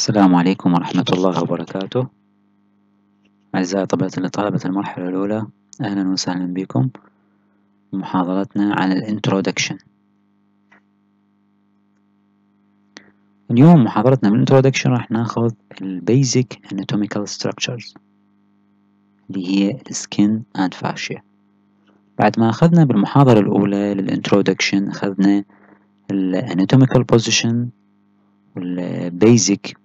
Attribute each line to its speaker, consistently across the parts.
Speaker 1: السلام عليكم ورحمة الله وبركاته. أعزائي طلبة المرحلة الأولى أهلا وسهلا بكم. محاضرتنا عن ال introduction. اليوم محاضرتنا من ال introduction راح ناخذ ال basic anatomical structures اللي هي ال skin and fascia بعد ما أخذنا بالمحاضرة الأولى لل introduction أخذنا الاناتوميكال بوزيشن والبيزك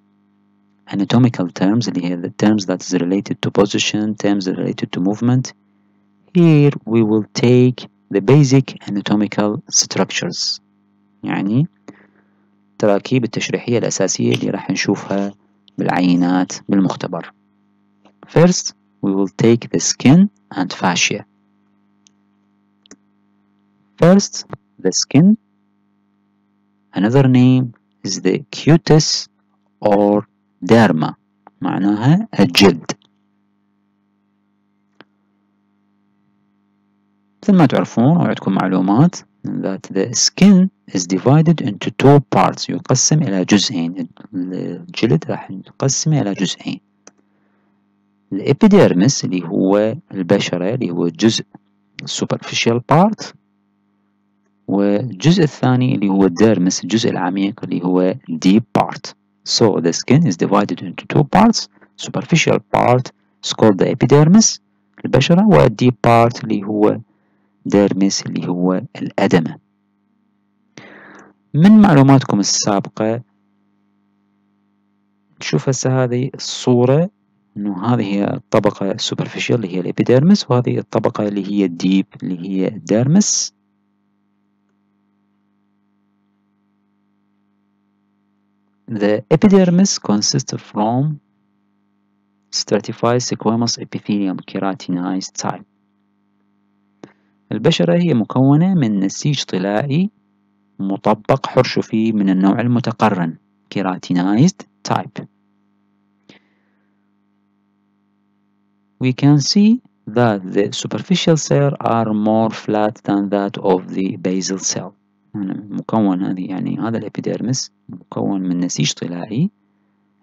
Speaker 1: anatomical terms اللي هي the terms that is related to position, terms related to movement. Here we will take the basic anatomical structures يعني التراكيب التشريحية الأساسية اللي راح نشوفها بالعينات بالمختبر. First we will take the skin and fascia. First the skin another name is the cutis or derma معناها الجلد. مثل ما تعرفون أو عندكم معلومات that the skin is divided into two parts يقسم إلى جزئين. الجلد راح نقسمه إلى جزئين. الإبيديرمس اللي هو البشرة اللي هو الجزء superficial part والجزء الثاني اللي هو الديرمس الجزء العميق اللي هو deep part. So the skin is divided into two parts. Superficial part is called the epidermis البشرة والdeep part اللي هو dermis اللي هو الأدمة. من معلوماتكم السابقة نشوف هسه هذه الصورة إنه هذه هي الطبقة superficial اللي هي الابيديرمس وهذه الطبقة اللي هي الديب اللي هي الديرمس The epidermis consists from stratified squamous epithelium keratinized type. البشرة هي مكونة من نسيج طلائي مطبق حرشفي من النوع المتقرن keratinized type. We can see that the superficial cells are more flat than that of the basal cell. مكون هذه يعني هذا الإبيديرمس مكون من نسيج طلائي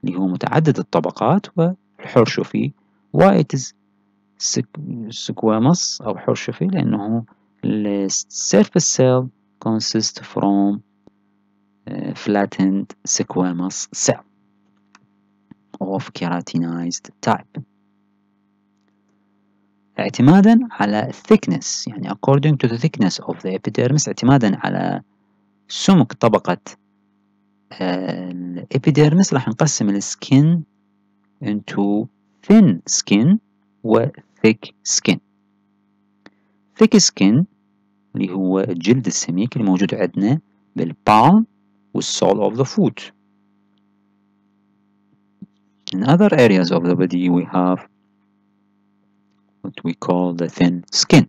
Speaker 1: اللي هو متعدد الطبقات والحرشفي is squamous أو حرشفي لأنه ال surface cell consists from uh, flattened squamous cell of keratinized type. اعتمادا على thickness يعني according to the thickness of the epidermis اعتمادا على سمك طبقة الابيديرمس راح نقسم السكين into thin skin و thick skin thick skin اللي هو الجلد السميك اللي موجود عندنا بالبالم والsole of the foot in other areas of the body we have what we call the thin skin.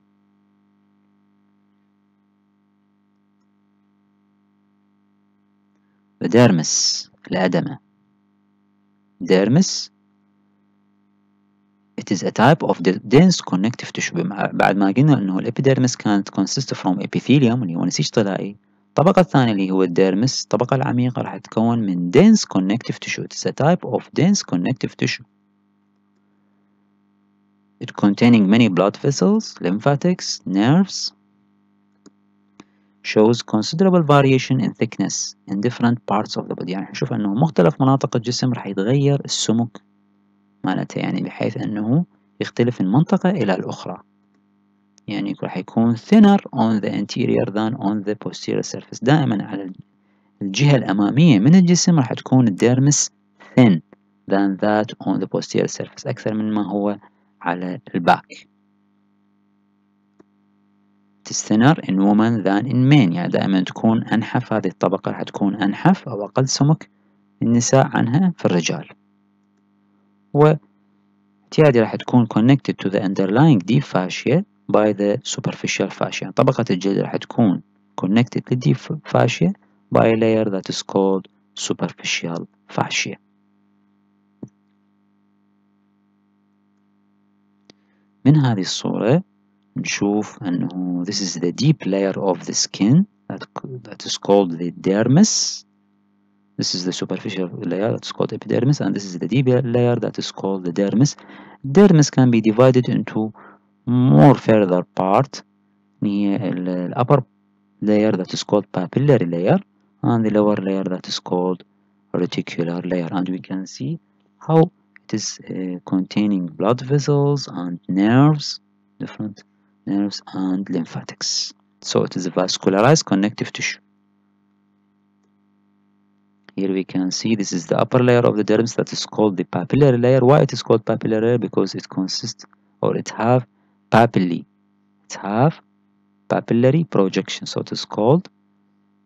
Speaker 1: The dermis الأدمة dermis it is a type of dense connective tissue بعد ما قلنا انه الابيديرمس كانت consist from epithelium اللي هو نسيج طلائي الطبقة الثانية اللي هو الديرمس الطبقة العميقة راح تتكون من dense connective tissue it is a type of dense connective tissue it containing many blood vessels, lymphatics, nerves, shows considerable variation in thickness in different parts of the body يعني نشوف أنه مختلف مناطق الجسم راح يتغير السمك مالته يعني بحيث أنه يختلف من منطقة إلى الأخرى يعني راح يكون thinner on the anterior than on the posterior surface دائما على الجهة الأمامية من الجسم راح تكون الديرمس thin than that on the posterior surface أكثر من ما هو على الباك تستنر in women than in men يعني دائما تكون أنحف هذه الطبقة راح تكون أنحف أو أقل سمك النساء عنها في الرجال واعتيادي راح تكون connected to the underlying deep fascia by the superficial fascia طبقة الجلد راح تكون connected to deep fascia by a layer that is called superficial fascia من هذه الصورة نشوف أنه this is the deep layer of the skin that, that is called the dermis This is the superficial layer that's called epidermis and this is the deeper layer that is called the dermis. Dermis can be divided into more further part هي the upper layer that is called papillary layer and the lower layer that is called reticular layer and we can see how it is uh, containing blood vessels and nerves different nerves and lymphatics. So it is a vascularized connective tissue. Here we can see this is the upper layer of the dermis that is called the papillary layer. Why it is called papillary layer? Because it consists or it have papillae it have papillary projection. So it is called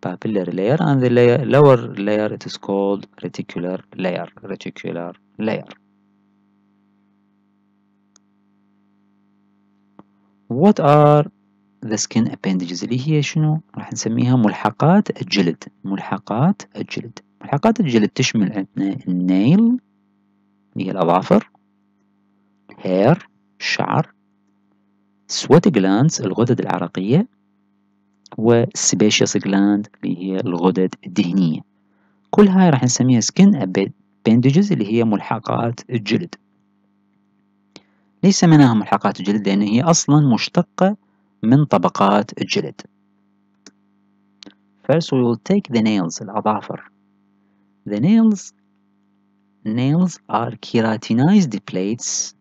Speaker 1: papillary layer. And the layer, lower layer it is called reticular layer reticular layer what are the skin appendages? اللي هي شنو؟ راح نسميها ملحقات الجلد. ملحقات الجلد. ملحقات الجلد تشمل عندنا ال nail اللي هي الأظافر hair الشعر sweat glands الغدد العرقية وال sebaceous gland اللي هي الغدد الدهنية. كل هاي راح نسميها skin appendages اللي هي ملحقات الجلد. ليش سميناها ملحقات الجلد لأن هي أصلا مشتقة من طبقات الجلد First we will take the nails الأظافر The nails nails are keratinized plates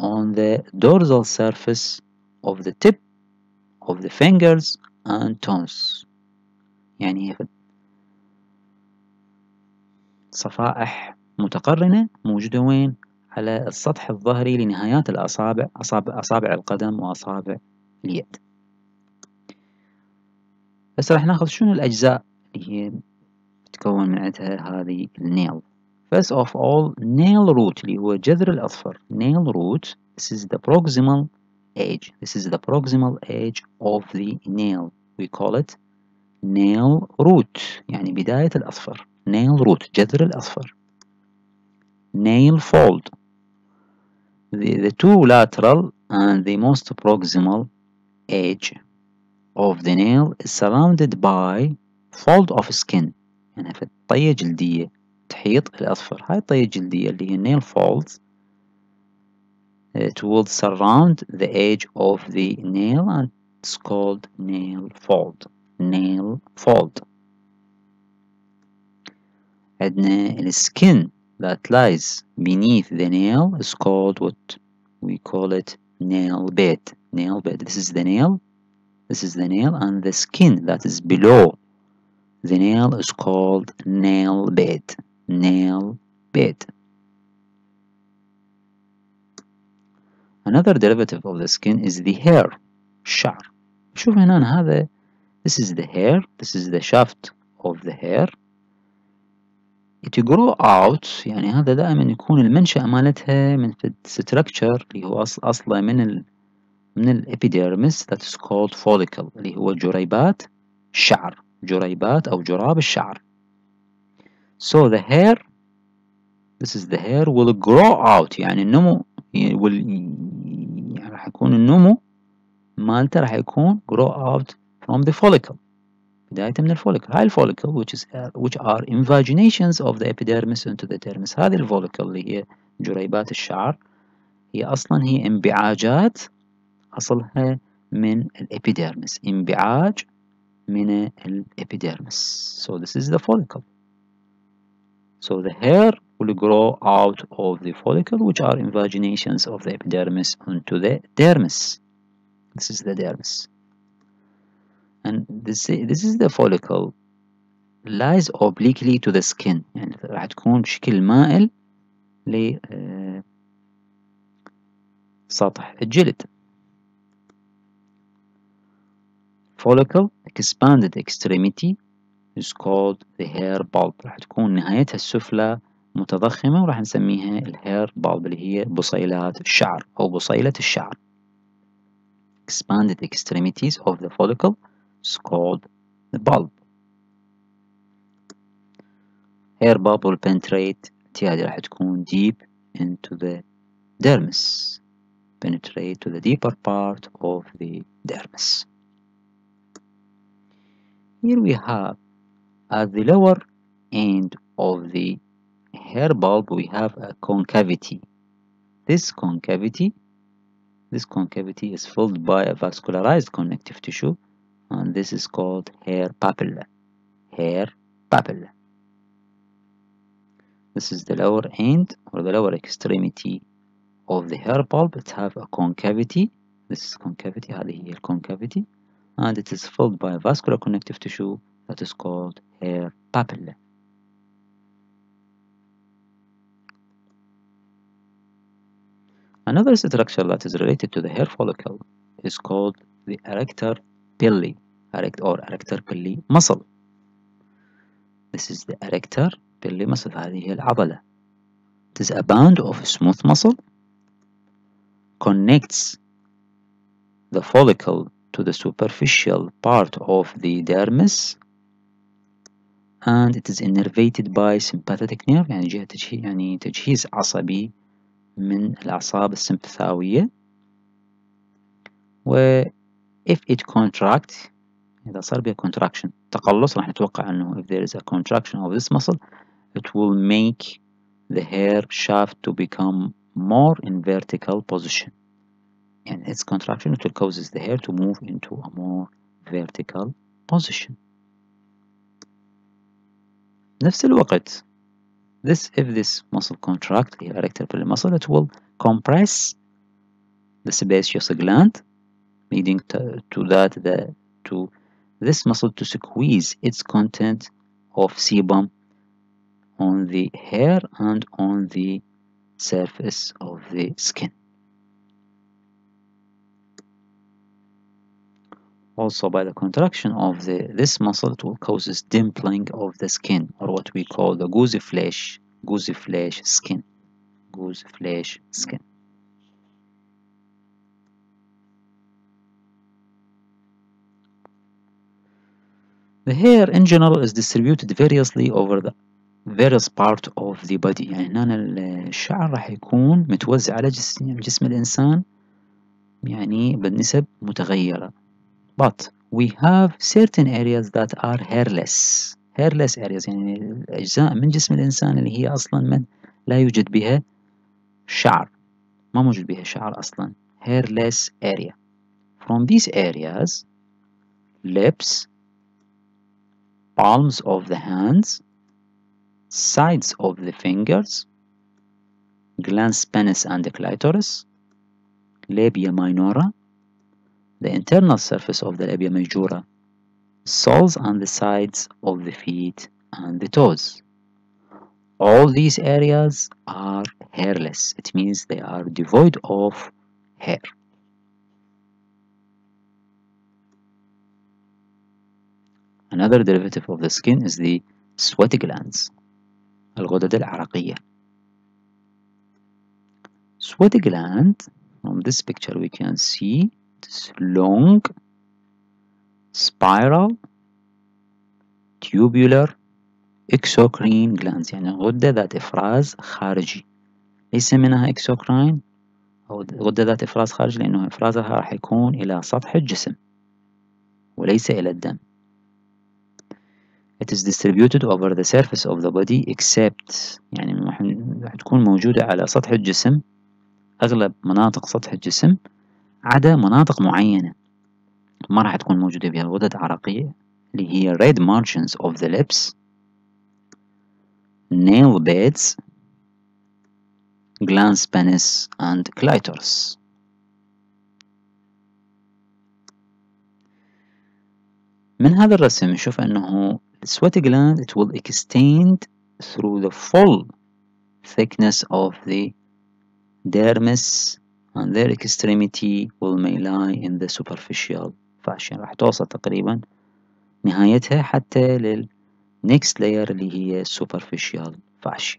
Speaker 1: on the dorsal surface of the tip of the fingers and toes يعني صفائح متقرنة موجودة وين؟ على السطح الظهري لنهايات الأصابع أصابع, أصابع القدم وأصابع اليد. بس راح ناخذ شنو الأجزاء اللي هي تتكون من عندها هذه النيل. First of all nail root اللي هو جذر الأظفر nail root this is the proximal edge. This is the proximal edge of the nail. We call it nail root. يعني بداية الأظفر nail root جذر الأظفر nail fold. the, the two lateral and the most proximal edge of the nail is surrounded by fold of skin يعني في طية جلدية تحيط الأظفر هاي الطية الجلدية اللي هي nail folds it will surround the edge of the nail and it's called nail fold nail fold عندنا السكن that lies beneath the nail is called what we call it nail bed nail bed this is the nail this is the nail and the skin that is below the nail is called nail bed nail bed Another derivative of the skin is the hair الشعر شوف هنا هذا this is the hair this is the shaft of the hair It grow out يعني هذا دائما يكون المنشأ مالتها من structure اللي هو أصل أصله من ال من الابيديرمس that is called follicle اللي هو جريبات الشعر جريبات أو جراب الشعر. So the hair this is the hair will grow out يعني النمو will يعني راح يكون النمو مالته راح يكون grow out from the follicle. بداية من ال follicle هاي ال follicle which, is, uh, which are invaginations of the epidermis into the dermis هذه ال follicle اللي هي جريبات الشعر هي أصلا هي انبعاجات أصلها من ال epidermis انبعاج من ال epidermis so this is the follicle so the hair will grow out of the follicle which are invaginations of the epidermis onto the dermis this is the dermis and this, this is the follicle lies obliquely to the skin يعني راح تكون بشكل مائل ل سطح الجلد follicle expanded extremity is called the hair bulb راح تكون نهايتها السفلى متضخمة وراح نسميها الهير bulb اللي هي بصيلات الشعر أو بصيلة الشعر expanded extremities of the follicle is called the bulb hair bulb will penetrate هذه راح تكون deep into the dermis penetrate to the deeper part of the dermis here we have at the lower end of the hair bulb we have a concavity this concavity this concavity is filled by a vascularized connective tissue and this is called hair papilla hair papilla this is the lower end or the lower extremity of the hair bulb it have a concavity this is concavity هذه هي الconcavity and it is filled by a vascular connective tissue that is called hair papilla Another structure that is related to the hair follicle is called the arrector pili or arrector pili muscle. This is the arrector pili muscle هذه هي العضلة. It is a band of smooth muscle connects the follicle to the superficial part of the dermis and it is innervated by sympathetic nerve يعني جهة يعني تجهيز عصبي من الأعصاب السمبثاوية و if it contract إذا صار بها contraction تقلص راح نتوقع أنه if there is a contraction of this muscle it will make the hair shaft to become more in vertical position and its contraction it will causes the hair to move into a more vertical position نفس الوقت this if this muscle contract the erector pili muscle it will compress the sebaceous gland leading to, to that the to this muscle to squeeze its content of sebum on the hair and on the surface of the skin. Also by the contraction of the this muscle it will causes dimpling of the skin or what we call the goosey flesh goosey flesh skin goose flesh skin The hair in general is distributed variously over the various part of the body يعني هنا الشعر راح يكون متوزع على جسم, جسم الإنسان يعني بنسب متغيرة but we have certain areas that are hairless hairless areas يعني الأجزاء من جسم الإنسان اللي هي أصلا من لا يوجد بها شعر ما موجود بها شعر أصلا hairless area from these areas lips palms of the hands sides of the fingers glans penis and clitoris labia minora the internal surface of the labia majora soles and the sides of the feet and the toes. All these areas are hairless. It means they are devoid of hair. Another derivative of the skin is the sweaty glands. الغدد العرقية. Sweaty gland, from this picture we can see it's long spiral tubular exocrine glands يعني غدة ذات إفراز خارجي ليس منها exocrine أو غدة ذات إفراز خارجي لأنه إفرازها راح يكون إلى سطح الجسم وليس إلى الدم It is distributed over the surface of the body except يعني راح تكون موجودة على سطح الجسم أغلب مناطق سطح الجسم عدا مناطق معينة. ما راح تكون موجودة بها الغدد العرقية اللي هي red margins of the lips nail beds glans penis and clitoris. من هذا الرسم نشوف أنه sweaty gland it will extend through the full thickness of the dermis and their extremity will may lie in the superficial fascia راح توصل تقريبا نهايتها حتى لل next layer اللي هي superficial fascia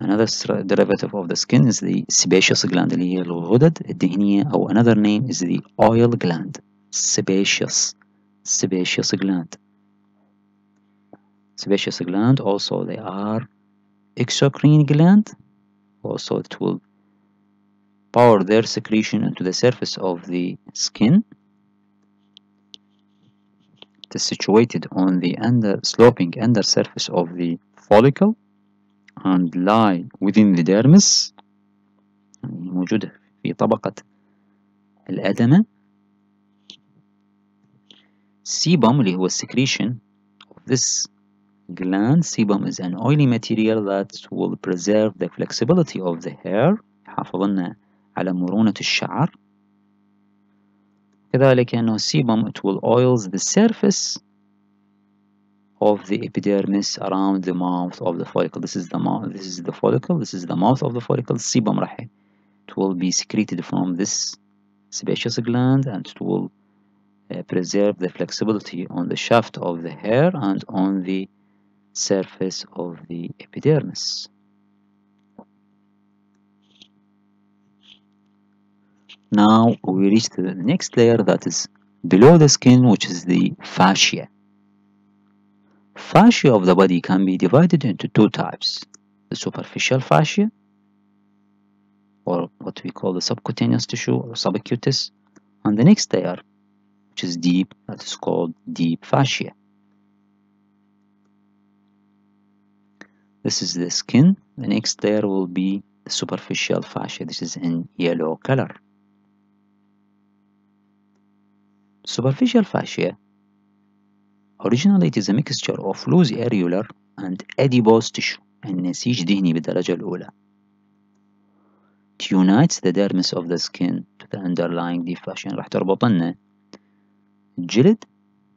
Speaker 1: Another derivative of the skin is the sebaceous gland اللي هي الغدد الدهنية أو another name is the oil gland sebaceous sebaceous gland sebaceous gland also they are exocrine gland also it will power their secretion into the surface of the skin it is situated on the under sloping under surface of the follicle and lie within the dermis يعني موجودة في طبقة الأدمة sebum اللي هو secretion of this gland sebum is an oily material that will preserve the flexibility of the hair يحافظ لنا على مرونة الشعر كذلك أنه sebum it will oils the surface of the epidermis around the mouth of the follicle this is the mouth this is the follicle this is the mouth of the follicle sebum راح it will be secreted from this sebaceous gland and it will uh, preserve the flexibility on the shaft of the hair and on the surface of the epidermis. Now we reach the next layer that is below the skin which is the fascia. Fascia of the body can be divided into two types. The superficial fascia or what we call the subcutaneous tissue or subcutis and the next layer which is deep that is called deep fascia. This is the skin. The next layer will be the superficial fascia. This is in yellow color. Superficial fascia originally it is a mixture of loose areolar and adipose tissue النسيج دهني بالدرجة الأولى. It unites the dermis of the skin to the underlying deep fascia راح تربط الجلد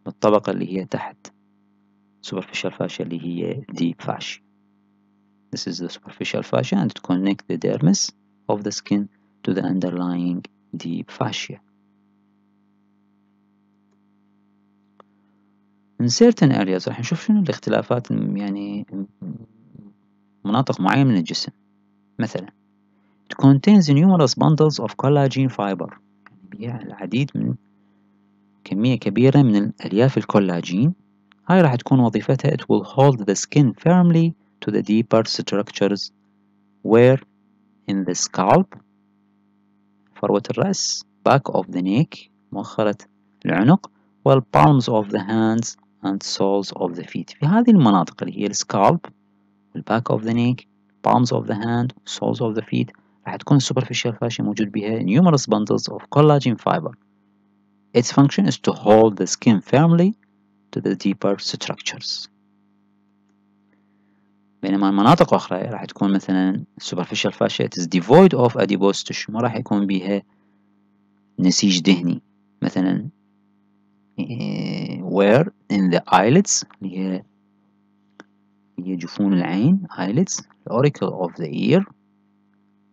Speaker 1: بالطبقة اللي هي تحت superficial fascia اللي هي deep fascia. This is the superficial fascia and to connect the dermis of the skin to the underlying deep fascia. In certain areas راح نشوف شنو الاختلافات يعني مناطق معينة من الجسم مثلا it contains numerous bundles of collagen fiber يعني العديد من كمية كبيرة من الألياف الكولاجين هاي راح تكون وظيفتها it will hold the skin firmly to the deeper structures where in the scalp فروة الرأس back of the neck مؤخرة العنق وال palms of the hands and soles of the feet في هذه المناطق اللي هي السكالب back of the neck palms of the hand soles of the feet راح تكون superficial fascia موجود بها numerous bundles of collagen fiber its function is to hold the skin firmly to the deeper structures بينما مناطق أخرى راح تكون مثلا superficial fascia it is devoid of adipose tissue ما راح يكون بها نسيج دهني مثلا where in the eyelids اللي هي هي جفون العين eyelids the auricle of the ear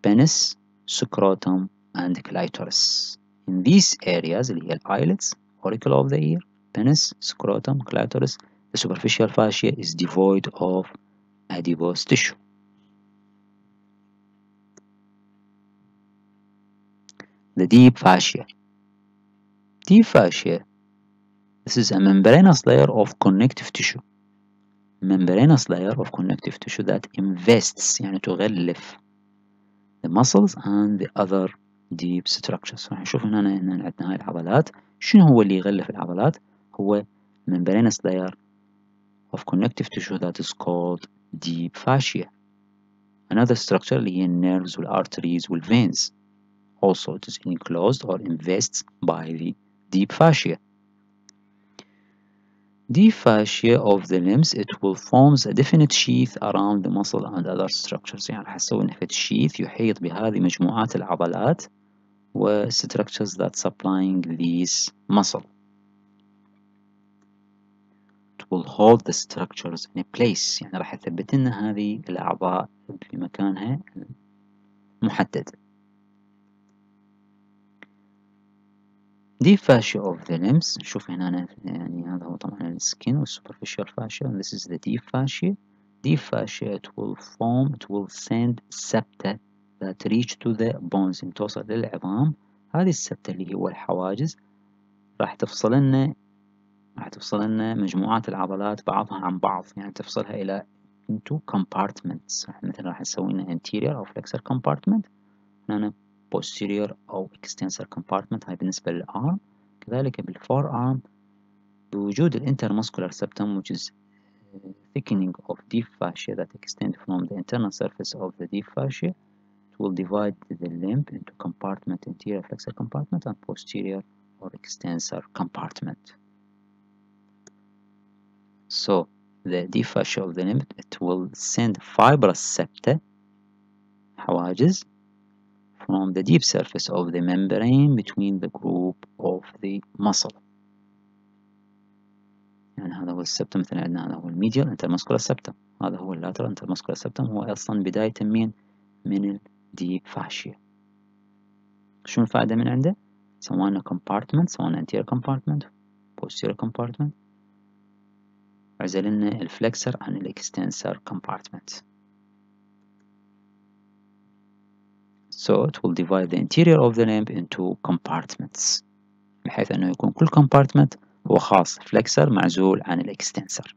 Speaker 1: penis scrotum and clitoris in these areas اللي هي eyelids auricle of the ear penis scrotum clitoris the superficial fascia is devoid of adipose tissue. The deep fascia. Deep fascia. This is a membranous layer of connective tissue. Membranous layer of connective tissue that invests يعني تغلف the muscles and the other deep structures. راح نشوف هنا ان عندنا هاي العضلات. شنو هو اللي يغلف العضلات؟ هو membranous layer of connective tissue that is called deep fascia. Another structure اللي هي nerves والarteries والveins. Also it is enclosed or invests by the deep fascia. Deep fascia of the limbs it will forms a definite sheath around the muscle and other structures يعني راح تسوي نفة sheath يحيط بهذه مجموعات العضلات و structures that supplying these muscle. It will hold the structures in place يعني راح يثبت لنا هذه الأعضاء في مكانها محدد. deep fascia of the limbs نشوف هنا يعني هذا هو طبعا السكين والsuperficial fascia and this is the deep fascia deep fascia it will form it will send septa that reach to the bones يعني توصل للعظام هذه السبتة اللي هو الحواجز راح تفصل لنا راح تفصل لنا مجموعات العضلات بعضها عن بعض يعني تفصلها إلى into compartments مثلا راح نسوي لنا anterior أو flexor compartment هنا posterior أو extensor compartment هاي بالنسبة للأرم كذلك بالفور arm بوجود الانترمسكولار septum which is thickening of deep fascia that extend from the internal surface of the deep fascia it will divide the limb into compartment anterior flexor compartment and posterior or extensor compartment so the deep fascia of the limb it will send fibrous septa حواجز from the deep surface of the membrane between the group of the muscle يعني هذا هو السبتم مثلا عندنا هذا هو الميديال انترمسكولار سبتم هذا هو اللاترال انترمسكولار سبتم هو أصلا بداية من من الديب فاشيا شو الفائدة من عنده؟ سواء compartment سواء anterior compartment posterior compartment عزل لنا ال flexor عن ال extensor compartment So it will divide the interior of the limb into compartments بحيث أنه يكون كل compartment هو خاص flexor معزول عن ال extensor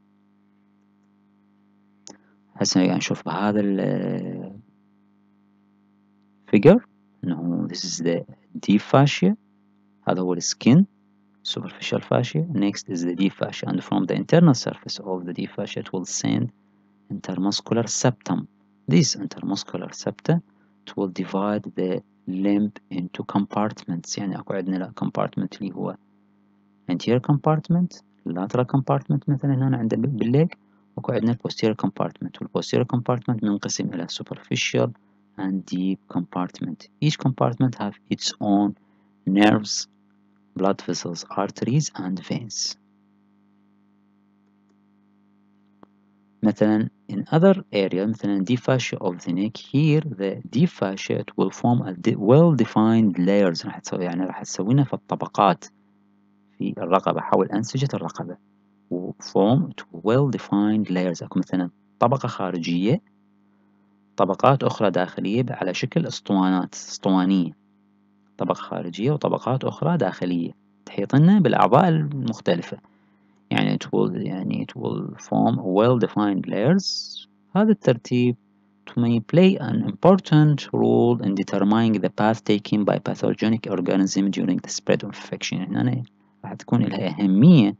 Speaker 1: هسه يعني نشوف بهذا figure أنه this is the deep fascia هذا هو السكين superficial fascia next is the deep fascia and from the internal surface of the deep fascia it will send intermuscular septum this intermuscular septum it will divide the limb into compartments يعني اكو عندنا compartment اللي هو anterior compartment lateral compartment مثلا هنا عندنا بالليج واكو عندنا posterior compartment posterior compartment منقسم إلى superficial and deep compartment each compartment have its own nerves blood vessels arteries and veins مثلا in other area مثلا deep fascia of the neck here the deep fascia it will form a well defined layers راح تسوي يعني راح تسوينا في الطبقات في الرقبة حول أنسجة الرقبة و form to well defined layers أكو مثلا طبقة خارجية طبقات أخرى داخلية على شكل اسطوانات اسطوانية. طبقة خارجية وطبقات أخرى داخلية. تحيطنا بالأعضاء المختلفة. يعني it will يعني it will form well defined layers. هذا الترتيب may play an important role in determining the path taken by pathogenic organism during the spread of infection. يعني راح تكون لها أهمية.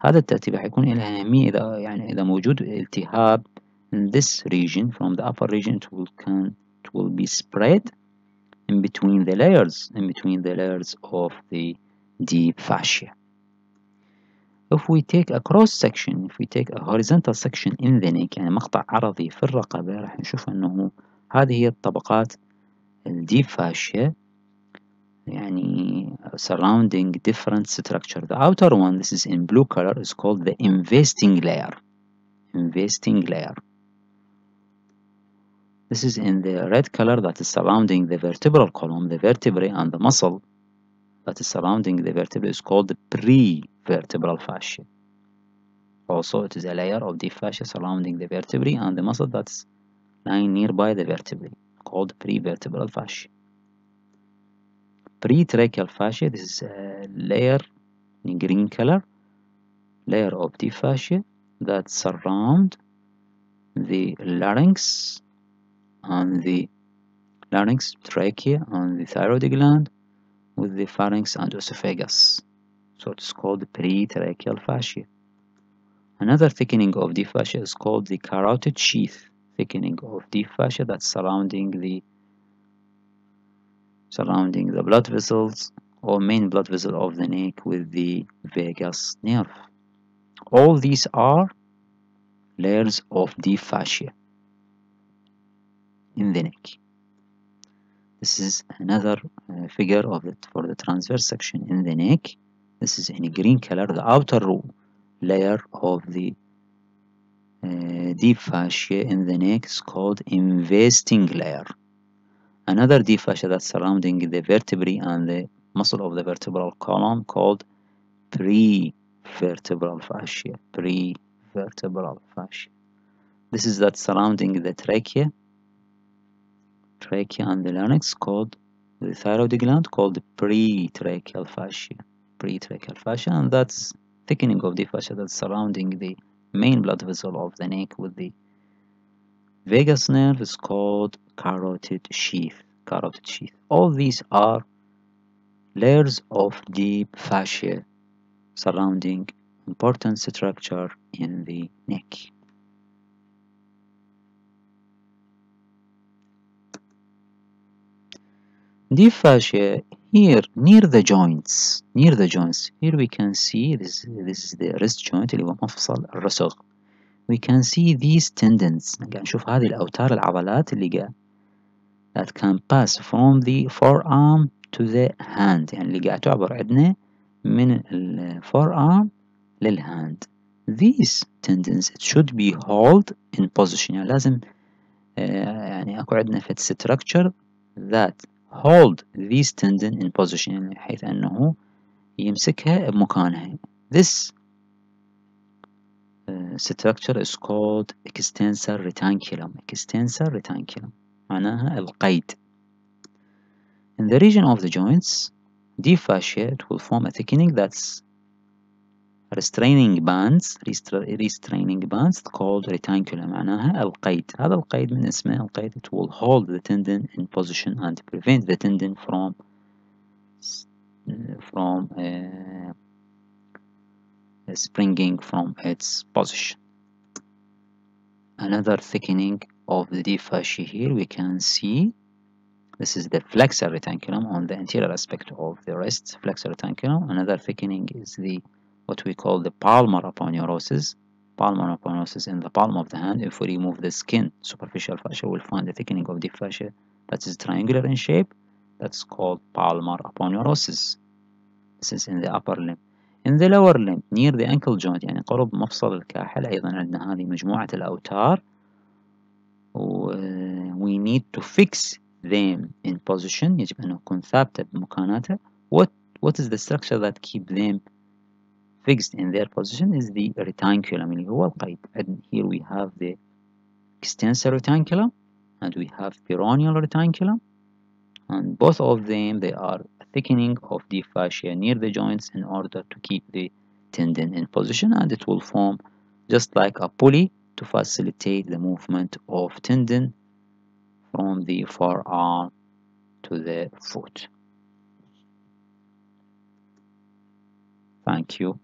Speaker 1: هذا الترتيب راح يكون لها أهمية إذا يعني إذا موجود التهاب in this region from the upper region it will can it will be spread in between the layers in between the layers of the deep fascia if we take a cross section if we take a horizontal section in the neck يعني مقطع عرضي في الرقبة راح نشوف أنه هذه هي الطبقات الديب fascia يعني surrounding different structure the outer one this is in blue color is called the investing layer investing layer this is in the red color that is surrounding the vertebral column. The vertebrae and the muscle that is surrounding the vertebrae is called the pre-vertebral fascia. Also it is a layer of deep fascia surrounding the vertebrae and the muscle that's lying nearby the vertebrae called pre-vertebral fascia. Pretracheal fascia, this is a layer in green color, layer of deep fascia that surround the larynx and the larynx, trachea on the thyroid gland with the pharynx and esophagus. So it's called the pretracheal fascia. Another thickening of deep fascia is called the carotid sheath thickening of deep fascia that's surrounding the surrounding the blood vessels or main blood vessel of the neck with the vagus nerve. All these are layers of deep fascia in the neck. This is another uh, figure of it for the transverse section in the neck. This is in green color, the outer layer of the uh, deep fascia in the neck is called investing layer. Another deep fascia that's surrounding the vertebrae and the muscle of the vertebral column called prevertebral fascia. Prevertebral fascia. This is that surrounding the trachea, trachea and the larynx called the thyroid gland called the pretracheal fascia. Pretracheal fascia, and that's thickening of the fascia that's surrounding the main blood vessel of the neck with the vagus nerve is called carotid sheath. Carotid sheath. All these are layers of deep fascia surrounding important structure in the neck. Deep fascia here near the joints near the joints here we can see this this is the wrist joint اللي هو مفصل الرسغ we can see these tendons قاعد نشوف هذه الأوتار العضلات اللي قاعد that can pass from the forearm to the hand يعني اللي قاعد تعبر عندنا من ال forearm للهاند these tendons it should be held in position يعني لازم يعني أكو عندنا فد structure that hold these tendon in position يعني بحيث أنه يمسكها بمكانها this uh, structure is called extensor reticulum extensor reticulum معناها القيد in the region of the joints deep fascia it will form a thickening that's restraining bands restraining bands called reticulum معناها القيد هذا القيد من اسمه القيد it will hold the tendon in position and prevent the tendon from from uh, springing from its position another thickening of the deep fascia here we can see this is the flexor reticulum on the anterior aspect of the wrist flexor reticulum another thickening is the what we call the palmar aponeurosis palmar aponeurosis in the palm of the hand if we remove the skin superficial fascia we'll find the thickening of the fascia that is triangular in shape that's called palmar aponeurosis this is in the upper limb in the lower limb near the ankle joint يعني قرب مفصل الكاحل أيضا عندنا هذه مجموعة الأوتار we need to fix them in position يجب أن نكون ثابتة بمكاناتها what what is the structure that keep them fixed in their position is the reticulum اللي هو القيد and here we have the extensor reticulum and we have peroneal reticulum and both of them they are a thickening of the fascia near the joints in order to keep the tendon in position and it will form just like a pulley to facilitate the movement of tendon from the forearm to the foot. Thank you.